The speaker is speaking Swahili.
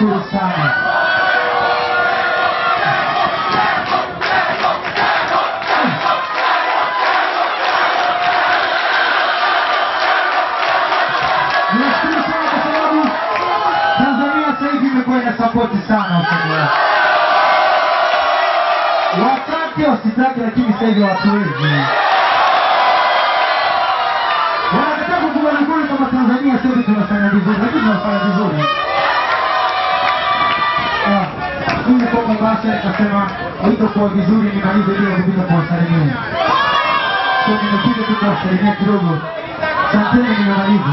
Ina sapoti sana usanii wake. Lakini sasa hivi hawatuwezi. Wanakataa kukubali kama Tanzania sasa hivi tunafanya vizuri, lakini tunafanya vizuri. Ah, Mimi kwa akasema haitakuwa vizuri nimalize bila kupita kuwasalimia. So tu kuwasalimia kidogo. Asanteni, nimemaliza.